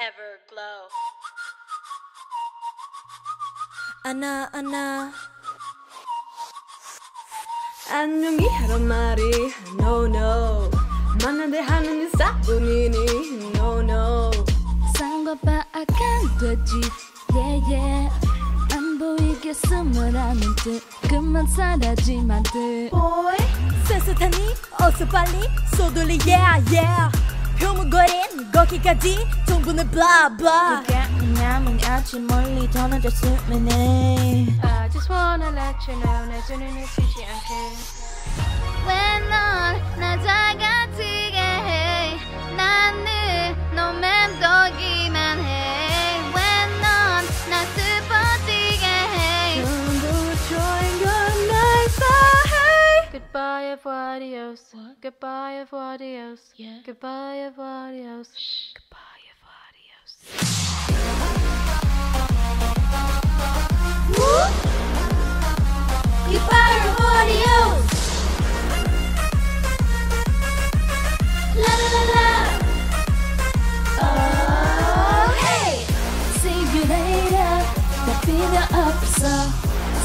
Everglow. 안아 안아 안녕히 하란 말이 no no. 만난데 하는 인사뿐이니 no no. 쌍과 바악한 돼지 yeah yeah. 안 보이게 숨을 하는 듯. 그만 사라지만 듯. Boy. 센스타니 어서 빨리 쏘돌리 yeah yeah. 표문거린 거기까지 정부는 blah blah 그게 뭐냐면 아직 멀리 떠나져 수면해 I just wanna let you know 내 두 눈을 치지 않게 왜넌나 작아 Goodbye, Evadios. Goodbye, Evadios. Yeah. Goodbye, Evadios. Goodbye, Evadios. Whoop. Goodbye, Evadios. La la la la. Oh, hey. See you later. That be the upside.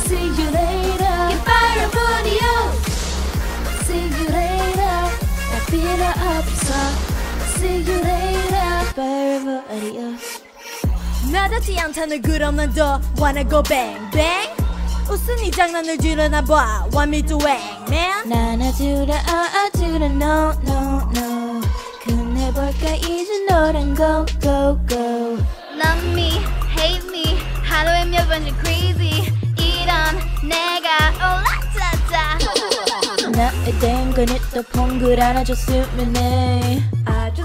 See you later. Goodbye, Evadios. See you later Forever adios 나닿지 않다는 그럼 난더 wanna go bang bang 웃은 이 장난을 줄여나 봐 Want me to hang man 나나 둘다 아아 둘다 no no no 끝내볼까 이제 너랑 go go go Love me hate me 하루에 몇 번씩 crazy 이런 내가 올라타자 나에 대한 건또 폰글 안아줬으면 해